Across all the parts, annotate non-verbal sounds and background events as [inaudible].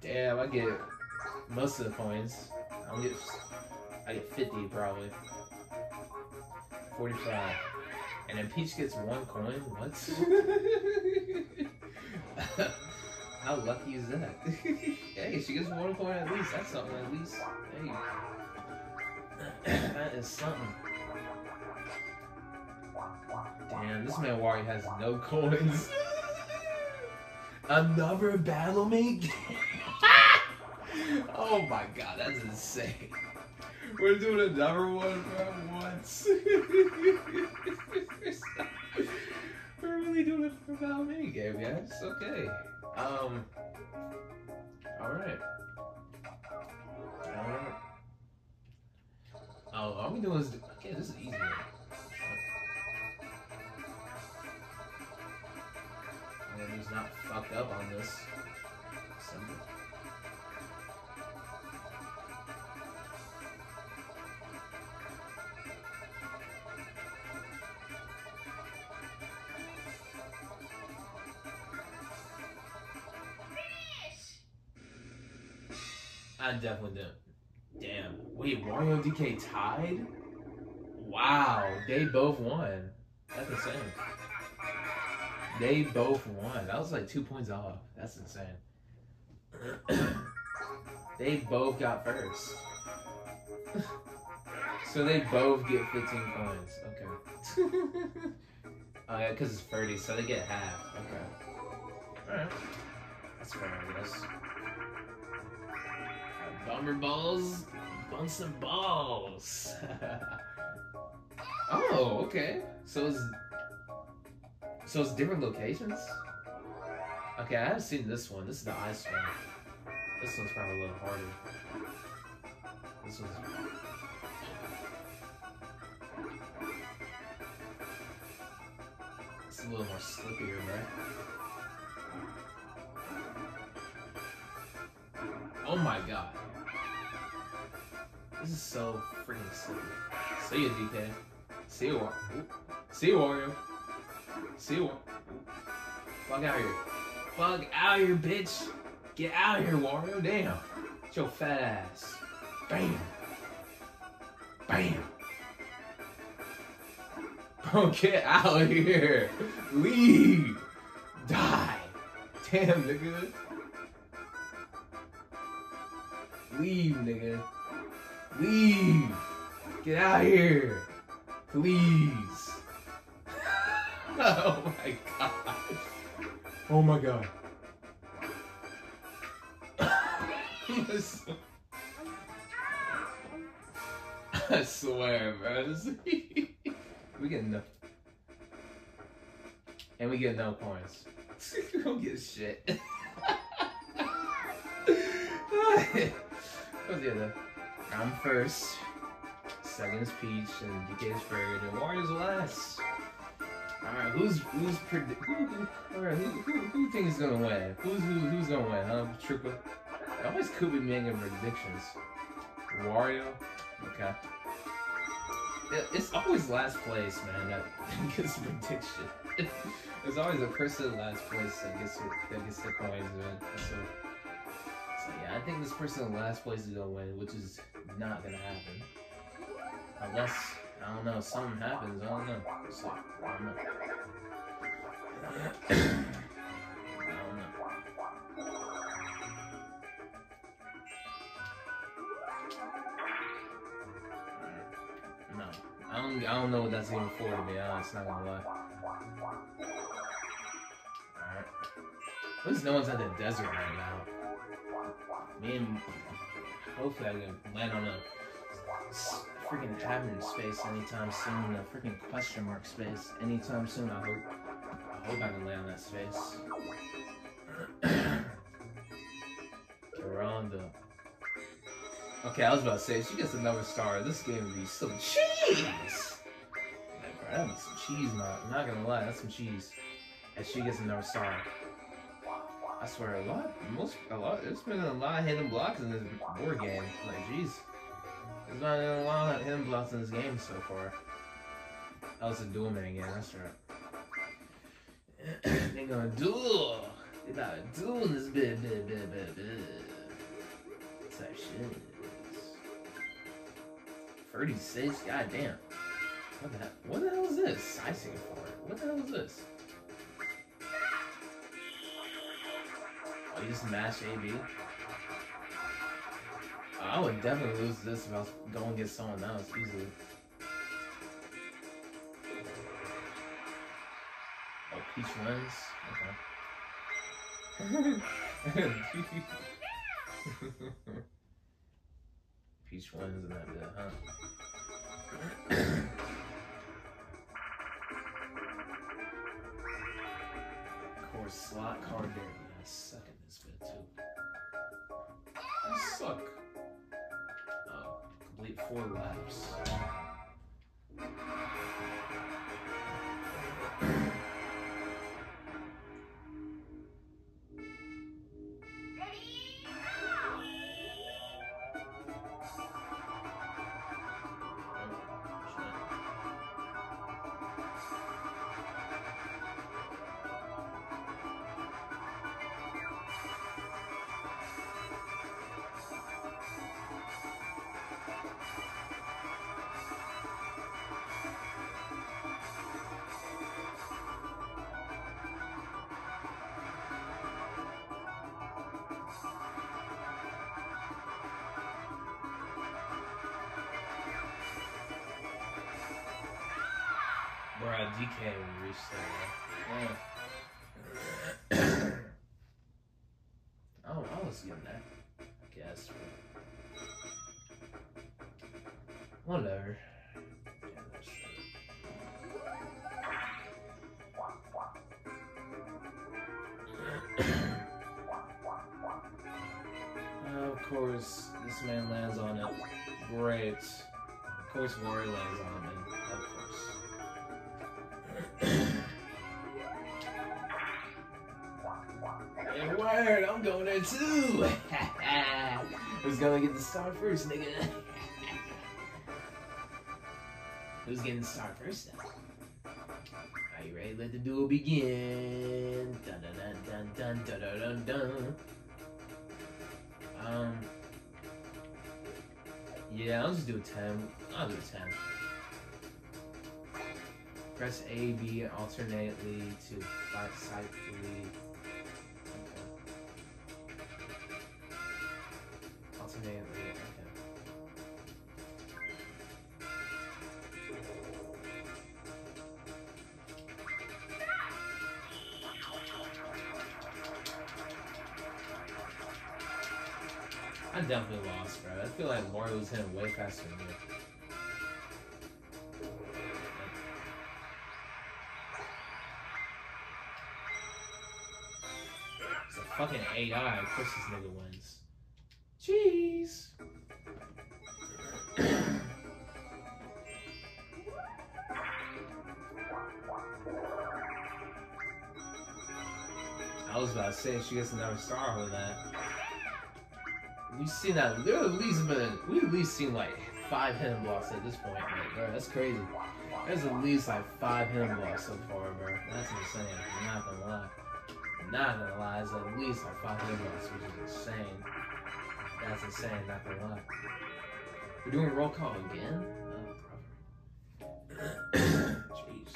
Damn, I get most of the coins. I get. I get 50 probably. 45. And then Peach gets one coin? What? [laughs] How lucky is that? hey, she gets one coin at least. That's something at least. Hey. that is something. Damn, this man Wario has no coins. [laughs] Another battle mate? Oh my god, that's insane. We're doing another one, bro. Once. [laughs] We're really doing it for battle mini game, guys. Okay. Um. All right. All right. Oh, all we doing is okay. This is easy. One. And he's not fucked up on this. I definitely didn't. Damn. Wait, Wario and DK tied? Wow, they both won. That's insane. They both won. That was like two points off. That's insane. [clears throat] they both got first. [laughs] so they both get 15 coins. Okay. [laughs] oh yeah, because it's 30, so they get half. Okay. Alright. That's fair, I guess. Bummer balls, Bunsen balls. [laughs] oh, okay. So it's so it's different locations. Okay, I haven't seen this one. This is the ice one. This one's probably a little harder. This one's. It's a little more slippier, right? Oh my god. This is so freaking silly. See you, DK. See you, See you, Wario. See you, Fuck out here. Fuck out here, bitch. Get out here, Wario. Damn. Get your fat ass. Bam. Bam. Bro, [laughs] get out of here. Leave. Die. Damn, nigga. Leave, nigga. Leave. Get out of here. Please. [laughs] Oh, oh my god. Oh my god. I swear, bro. [laughs] We get no. And we get no points. [laughs] we don't get shit. What's the other? I'm first. Second is Peach, and DK is third, and Wario's last. Alright, who's who's predict? Who, who, alright, who, who, who thinks is gonna win? Who's who, who's gonna win? Huh, Trooper? I always could be making predictions. Wario, okay. It, it's always last place, man. That [laughs] gets a prediction. [laughs] There's always a person last place that gets that gets the coins, man. So, I think this person in last place is gonna win, which is not gonna happen. Unless I don't know, something happens. I don't know. So, I don't know. I don't. No, I don't. I don't know what that's even for. To be honest, not gonna lie. Alright. At least no one's at the desert right now. Me and hopefully I can land on a freaking having space anytime soon. A freaking question mark space anytime soon. I hope. I hope I can land on that space. [clears throat] Geraldo. Okay, I was about to say, she gets another star, this game would be some cheese! Like, bro, that was some cheese. I'm not gonna lie, that's some cheese. If she gets another star. I swear, a lot, most, a lot, there's been a lot of hidden blocks in this board game. Like, jeez. There's not a lot of hidden blocks in this game so far. That was a duel man game, that's [clears throat] right. they gonna duel! They about to duel in this bit, bit, bit, bit, bit. shit. 36, goddamn. What the hell? What the hell is this? I see it for it. What the hell is this? Oh, you just mash AB? I would definitely lose this if I was going against someone else easily. Oh, Peach wins? Okay. [laughs] Peach wins and that bit, huh? of [coughs] course, slot car derby. Four laps. Bruh, DK reach there. oh, I was getting that. I guess. Whatever. Yeah. Uh, [coughs] of course, this man lands on it. Great. Of course, Rory lands on it, I'm going there too. [laughs] Who's gonna get the star first, nigga? [laughs] Who's getting the star first? Are you ready? Let the duel begin. Dun dun dun dun dun dun dun dun. Um. Yeah, I'll just do a 10. I'll do a 10. Press A, B alternately to fight cyclically. Okay. Than me. It's a fucking AI. Of course this nigga wins. Jeez. I was about to say she gets another star with that. We've seen that. There at least been we at least seen like five hidden blocks at this point, like, bro. That's crazy. There's at least like five hidden blocks so far, bro. That's insane. I'm not gonna lie. I'm not gonna lie. It's at least like five hidden blocks, which is insane. That's insane. Not gonna lie. We're doing roll call again. Oh. [coughs] Jeez.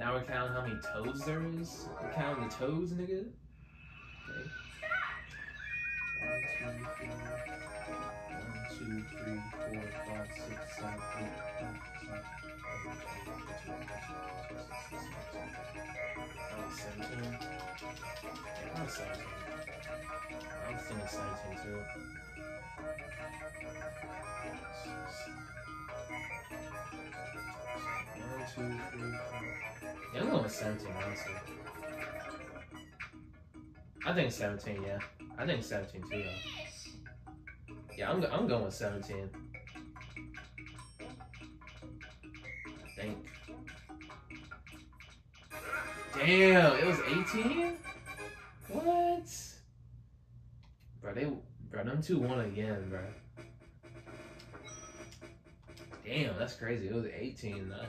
Now we're counting how many toads there is. We're counting the toads, nigga. Okay. One, two, three, one, four, five, six, seven, eight, nine, ten, eleven, twelve, thirteen, fourteen, fifteen, sixteen, seventeen. Was 17. Yeah, I was 17. I was 17 too. One, two, three, four. Yeah, I'm going with 17, honestly. I think 17, yeah. I think 17 too, though. Yeah, I'm, I'm going with 17. I think. Damn, it was 18? What? Bro, they, bro, them two won again, bro. Damn, that's crazy. It was 18, not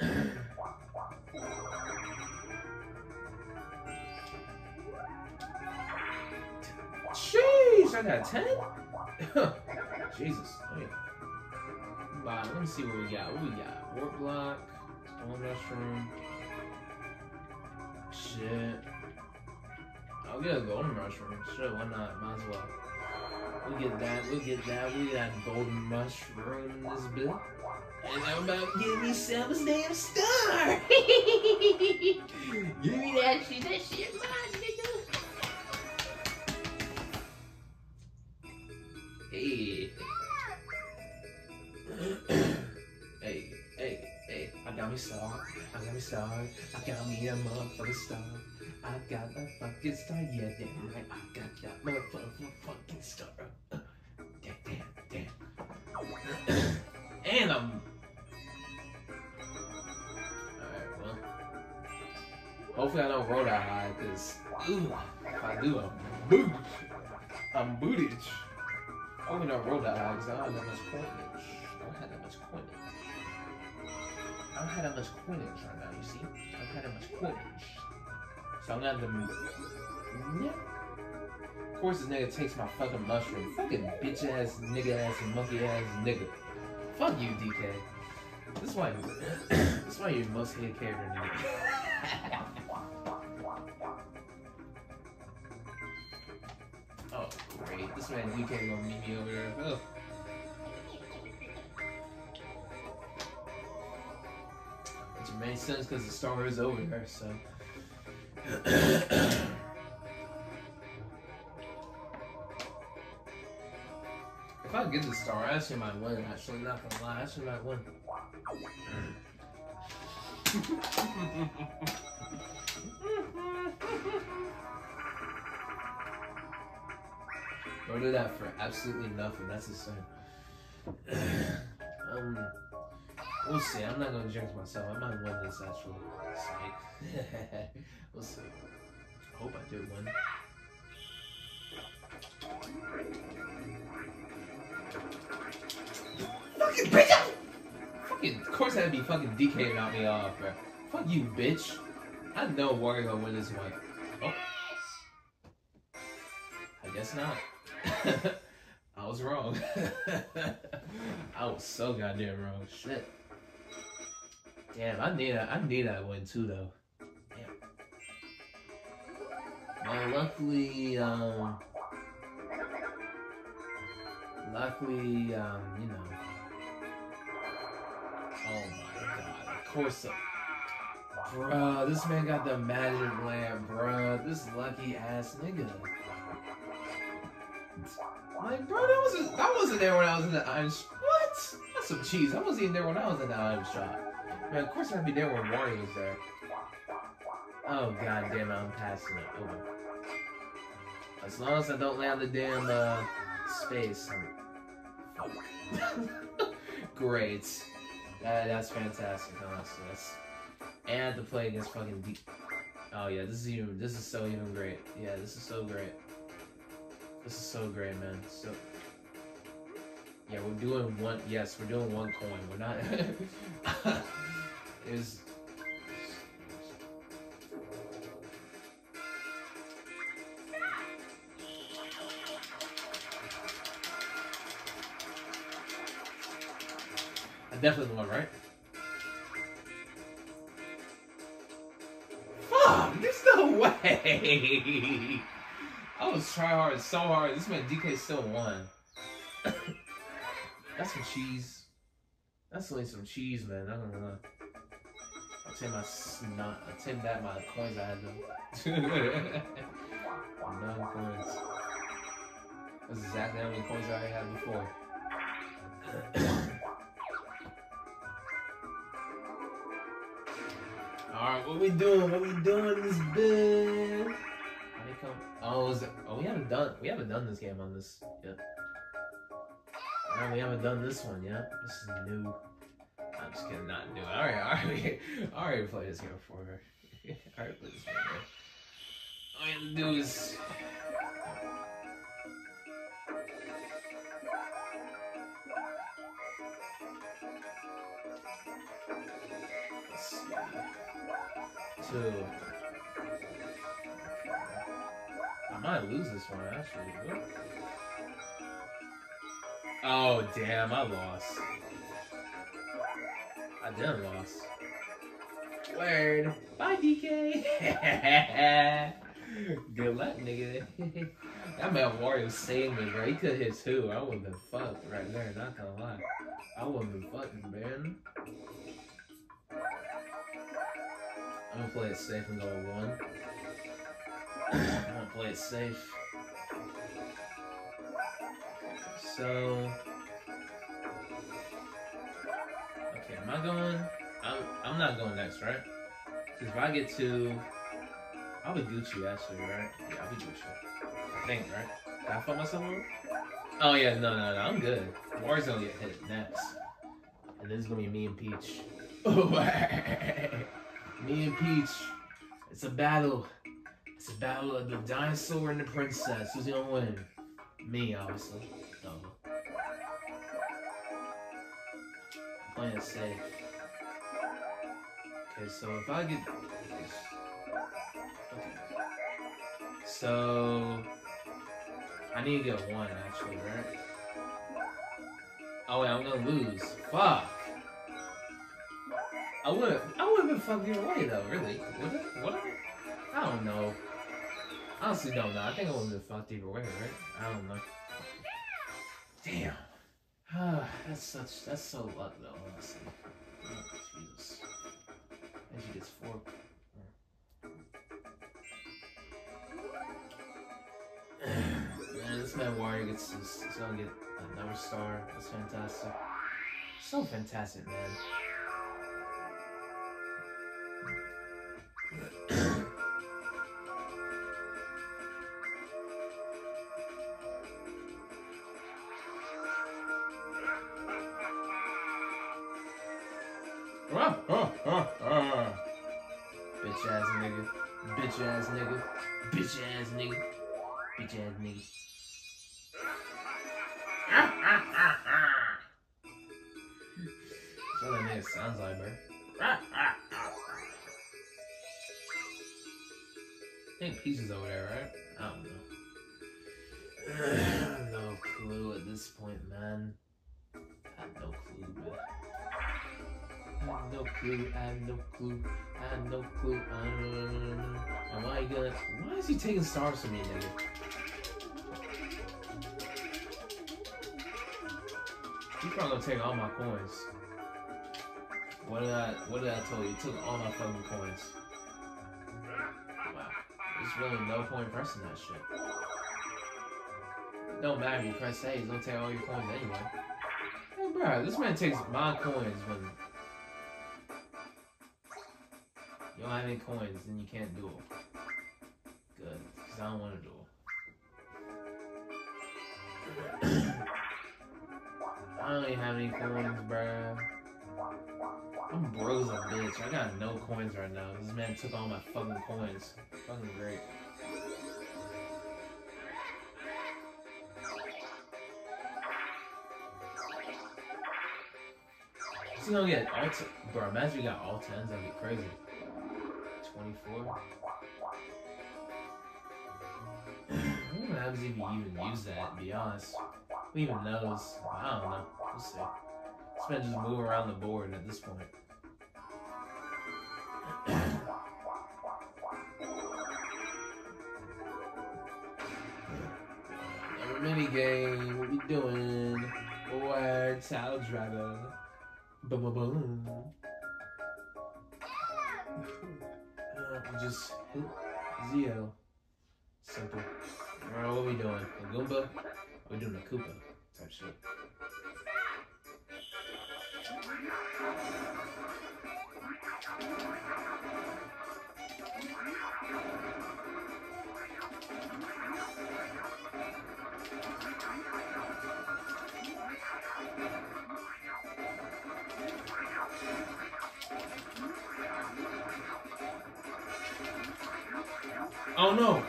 17. [clears throat] started at 10? Jesus. Oh. Wow, let me see what we got. What we got? Warp block, stone mushroom. Shit. Oh, I'll get a golden mushroom. Sure, why not? Might as well. We'll get that. We'll get that. We got golden mushroom in this bit. And I'm about to give me Selma's damn star. [laughs] give me that shit. That shit mine, Hey. hey, hey, hey. I got me star. I got me star. I got me a motherfucking star. I got a fucking star. Yeah, damn right. I got that motherfucking fucking star. Damn, damn, damn. and I'm. Alright, well. Hopefully I don't roll that high, because, if I do, I'm boot. I'm bootage. That high, I don't have that much coinage. I don't have that much coinage. I don't have that much coinage right now, you see? I don't have that much coinage. So I'm gonna have to. move. Yeah. Of course, this nigga takes my fucking mushroom. Fucking bitch ass, nigga ass, monkey ass nigga. Fuck you, DK. This is why. [coughs] this is why you're most hated character. [laughs] great. This man DK gonna meet me over there. Oh. Which makes sense because the star is over there, so. if I get the star, I actually might win. Actually, not gonna lie, I actually might win. [laughs] Don't do that for absolutely nothing. That's insane. [sighs] um, we'll see. I'm not gonna jinx myself. I might win this actually. Psych. [laughs] we'll see. I hope I do win. Fucking bitch! Fucking, of course I'd be fucking DK about me off, bro. Fuck you, bitch. I know Wario gonna win this one. Oh. I guess not. [laughs] I was wrong. [laughs] I was so goddamn wrong. Shit. Damn, I need that. I need that win too though. Damn. Well, luckily, um, luckily, um, you know. Oh my god! Of course, so. Bruh, this man got the magic lamp, bruh. This lucky ass nigga. Like, bro, that wasn't that wasn't there when I was in the iron. What? That's some cheese. I wasn't even there when I was in the item shop. Man, of course I'd be there when Wario was there. Oh god damn it, I'm passing it over. As long as I don't land the damn uh, space. [laughs] Great. That, that's fantastic, honestly. That's... And to play against fucking deep. Oh yeah, this is even. This is so even great. Yeah, this is so great. This is so great, man. So, yeah, we're doing one. Yes, we're doing one coin. We're not. [laughs] is. I definitely won, right? Fuck! There's no [laughs] way! Was try hard so hard. This man DK still won. [coughs] That's some cheese. That's only some cheese, man. I don't know. I'll take my snot. I'll take back my coins I had though. [laughs] Nine coins. That's exactly how many coins I had before. [coughs] Alright, what we doing? What we doing this bit? Oh, is it? Oh, we haven't done. We haven't done this game on this yet. We haven't done this one yet. This is new. I'm just kidding, not new. All right, all right, all right. Play this game before. all right, play this game. All we have to do is. Two. Might lose this one actually. Oh, damn, I lost. I did lost. Word. Bye, DK. [laughs] Good luck, nigga. [laughs] that man Wario saved me, bro. He could hit two. I would have been fucked right there, not gonna lie. I would have been fucking, man. I'm gonna play it safe and go one. I'm gonna play it safe. So, okay, am I going? I'm I'm not going next, right? Because if I get to, I'll be Gucci actually, right? Yeah, I'll be Gucci. I think, right? Did I fuck myself over? Oh yeah, no, no, no, I'm good. War's gonna get hit next, and then it's gonna be me and Peach. [laughs] me and Peach. It's a battle. It's a battle of the dinosaur and the princess. Who's gonna win? Me, obviously. No. I'm playing it safe. Okay, so if I get Okay. So I need to get one actually, right? Oh wait, I'm gonna lose. Fuck. I would I would have been fucking away, though, really. Would it? Would I? I don't know. Honestly don't know. I think I would have fucked either way, right? I don't know. Damn. Ah, [sighs] [sighs] that's such that's so luck though, honestly. Oh, Jesus. And she gets four. [sighs] Man, this man Wario gets this, he's gonna get another star. That's fantastic. So fantastic, man. Think over there, right? I don't know. [sighs] no clue at this point, man. I have no clue, man. I have no clue, I have no clue, I have no clue. Um, am I gonna. Why is he taking stars from me, nigga? He's probably gonna take all my coins. What did I what did I tell you? He took all my fucking coins. Really no point pressing that shit. Don't matter if you press A, he's gonna take all your coins anyway. Hey bro, this man takes my coins when you don't have any coins, then you can't duel. Good, because I don't want to duel. [coughs] I don't even have any coins, bruh. I'm broke as a bitch. I got no coins right now. This man took all my fucking coins. Fucking great. He's gonna get all t- bro. Imagine you got all tens. That'd be crazy. Twenty-four. what happens if you even use that? To be honest, who even knows? I don't know. We'll see. This man just move around the board at this point. Mini game. What we doing? Boy, Tile Dragon. Boom, boom, boom. Uh, [laughs] just hit Zio. Simple. Alright, what we doing? A Goomba? we doing a Koopa type shit. Oh no!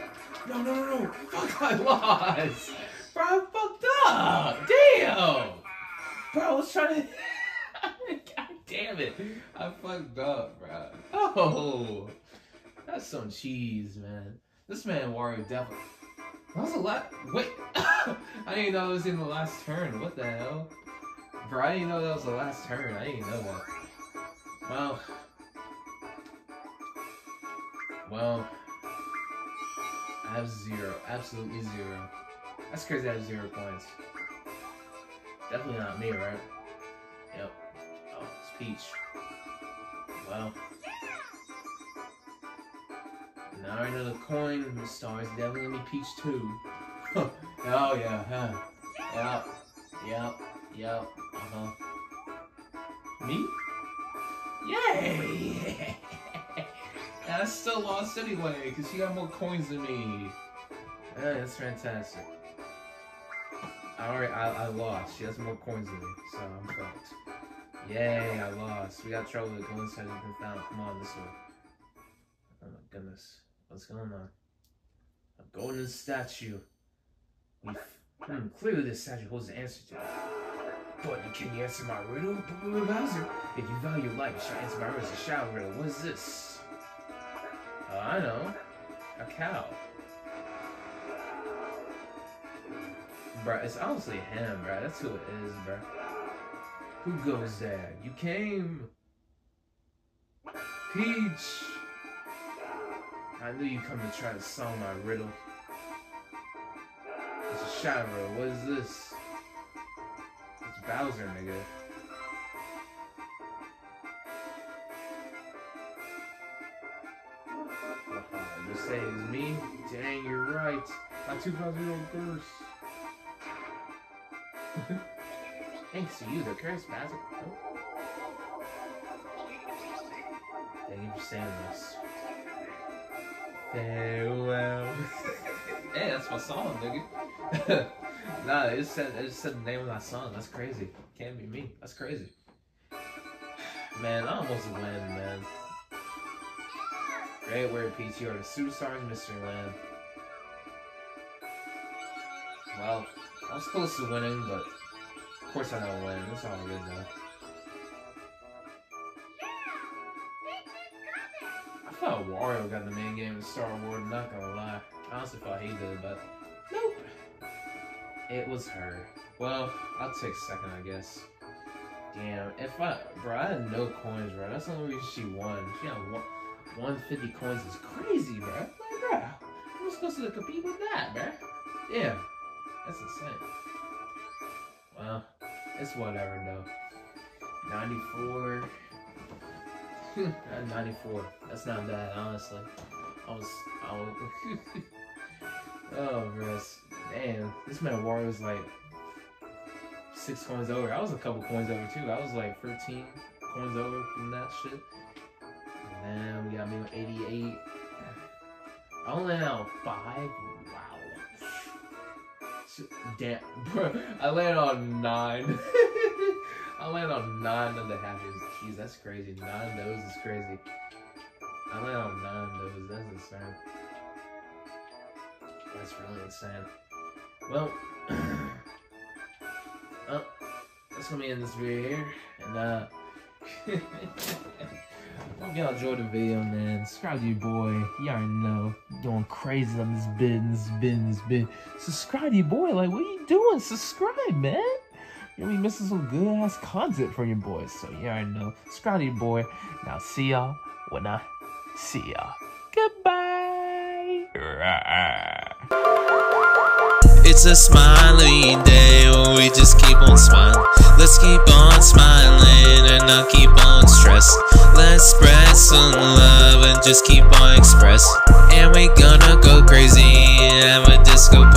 No, no, no, no! Fuck, I lost! Bro, I fucked up! Damn! Bro, I was trying to. [laughs] God damn it! I fucked up, bro. Oh! That's some cheese, man. This man Wario definitely. That was a lot. Wait! [coughs] I didn't know it was in the last turn. What the hell? Bro, I didn't know that was the last turn. I didn't know that. Well. Well. Have zero. Absolutely zero. That's crazy I have zero points. Definitely not me, right? Yep. Oh, it's Peach. Well. Now I know the coin the stars definitely gonna be Peach too. [laughs] oh yeah, huh. Yep. Yep. Yep. Uh-huh. Me? Yay! [laughs] I still lost anyway, because she got more coins than me. That's fantastic. Alright, I, I lost. She has more coins than me, so I'm fucked. Yay, I lost. We got trouble. Golden statue has been found. Come on, this way. Oh my goodness. What's going on? A golden statue. We hmm, clearly this statue holds the answer to it. But can you answer my riddle, Bowser? If you value life, you should answer my riddle. It's a shower riddle. What is this? I know. A cow. Bruh, it's honestly him, bruh. That's who it is, bruh. Who goes there? You came. Peach. I knew you come to try to solve my riddle. It's a shadow. What is this? It's Bowser, nigga. Say it's me? Dang, you're right. My 2,000 year old curse. [laughs] Thanks to you, the curse. Oh. Thank you for saying this. Farewell. [laughs] hey, that's my song, nigga. [laughs] nah, it just said it just said the name of my song. That's crazy. Can't be me. That's crazy. [sighs] Man, I almost win, man. Great word, Peach. You are the superstars Mystery Land. Well, I was close to winning, but of course I don't win. It's all good though. I thought Wario got the main game in Star Wars, not gonna lie. I honestly thought he did, but nope. It was her. Well, I'll take second, I guess. Damn, if I, bro, I had no coins, bro. That's the only reason she won. She had one, 150 coins is crazy, bro. Like, bro, I'm supposed to compete with that, bro. Yeah, that's insane. Well, it's whatever, though. 94. Hmm, uh, 94. That's not bad, honestly. I was, I was. [laughs] oh, bro. Damn, this man War was like six coins over. I was a couple coins over too. I was like 13 coins over from that shit. Then we got me on 88. I only on five. Wow. Damn, bro. I landed on nine. [laughs] I landed on nine of the hatches. Jeez, that's crazy. Nine those is crazy. I landed on nine those. That's insane. That's really insane. Well, [coughs] well, that's gonna be in this video here, and uh, [laughs] hope y'all enjoyed the video, man. Subscribe to your boy. You already know, going crazy on this bin, this bin, this bin. Subscribe to your boy. Like, what are you doing? Subscribe, man. You'll be missing some good ass content from your boys. So you already know. Subscribe to your boy. Now see y'all when I see y'all. Goodbye. It's a smiling day, oh, we just keep on smiling. Let's keep on smiling and not keep on stressed. Let's spread some love and just keep on express. And we gonna go crazy and have a disco